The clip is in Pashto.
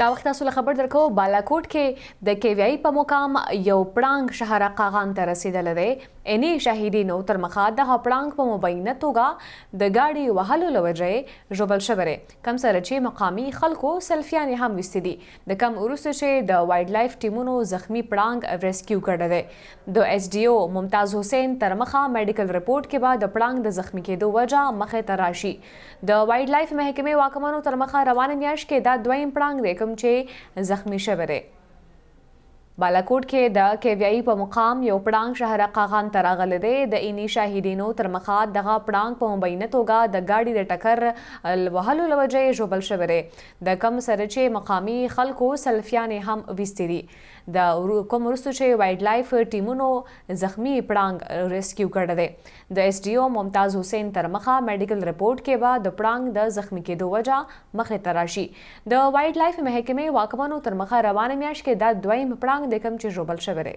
دا وخت تاسو له خبر درکو بالاکوټ کې د کیویایي په مقام یو پړانګ شهر قاغان ته رسیدلی دی انې شهیدینو تر مخه دغه پړانګ په مبینه توګه د ګاډي وهلو له وجې ژوبل شوی دی کم سره چې مقامي خلکو سلفیان هم ویستي دي د کم وروسته چې د وایلډ لایف ټیمونو زخمی پړانګ ریسکیو کړی دی د ایس ډي او ممتاز حسین تر مخه میډیکل رپورټ کې به د پړانګ د زخمی کېدو وجه مخې ته راشي د وایلډ لایف محکمې واکمنو تر مخه روانه میاشت کې دا دویم پړانګ دی کوم چې زخمی شوی دی. بالاکوټ کې د کیویایي په مقام یو پړانګ شهر قاغان ته راغلی دی. د عیني شاهدینو تر مخه دغه پړانګ په مبینه توګه د ګاډي د ټکر وهلو له وجې ژوبل شوی دی. د کوم سره چې مقامي خلکو سلفیان یې هم ویستي دي. د کوم وروسته چې وایلډ لایف ټیمونو زخمی پړانګ ریسکیو کړی دی. د ایس ډي او ممتاز حسین تر مخه میډیکل رپورټ کې به د پړانګ د زخمي کېدو وجه مخې ته راشي. د وایلډ لایف محکمې واکمنو تر مخه روانه میاشت کې دا دویم پړانګ دی کوم چې ژوبل شوی دی.